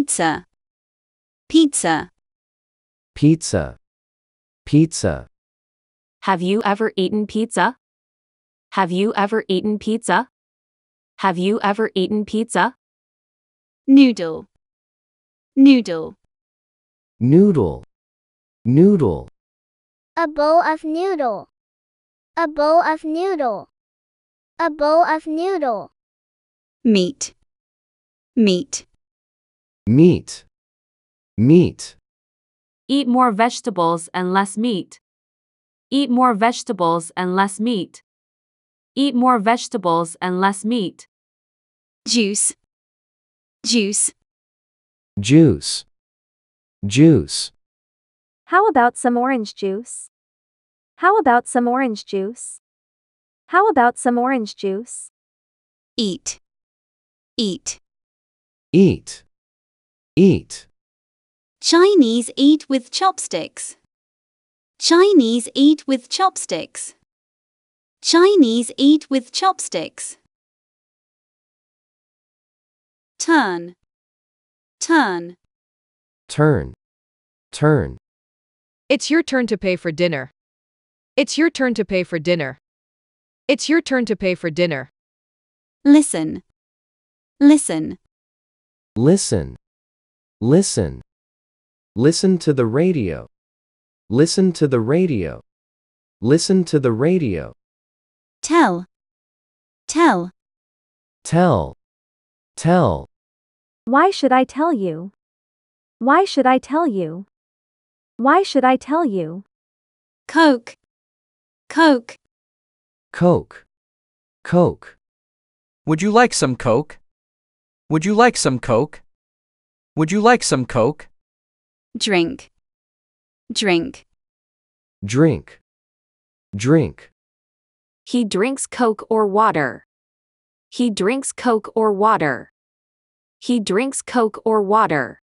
pizza, pizza, pizza, pizza, Have you ever eaten pizza? Have you ever eaten pizza? Have you ever eaten pizza? noodle, noodle, noodle, noodle, A bowl of noodle. A bowl of noodle. A bowl of noodle. meat, meat, meat, meat, Eat more vegetables and less meat. Eat more vegetables and less meat. Eat more vegetables and less meat. juice, juice, juice, juice, How about some orange juice? How about some orange juice? How about some orange juice? eat, eat. eat, eat, Chinese eat with chopsticks. Chinese eat with chopsticks. Chinese eat with chopsticks. Turn, turn, turn, turn, It's your turn to pay for dinner. It's your turn to pay for dinner. It's your turn to pay for dinner. listen, listen, listen, listen, listen to the radio, listen to the radio, listen to the radio, tell, tell, tell, tell, Why should I tell you? Why should I tell you? Why should I tell you? Coke, Coke, Coke, Coke, Would you like some Coke? Would you like some Coke? Would you like some Coke? drink, drink, drink, drink, He drinks Coke or water. He drinks Coke or water. He drinks Coke or water.